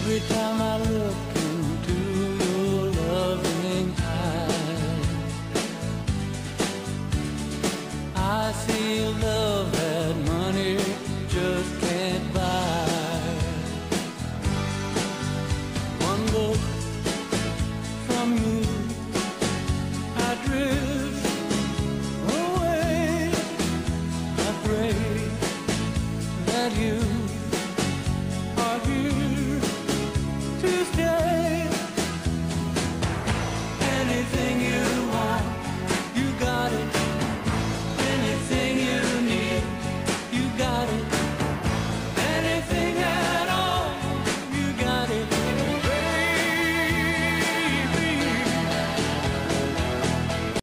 Every time I look into your loving eyes, I see love that money just can't buy. One look from you, I drift away. I pray that you.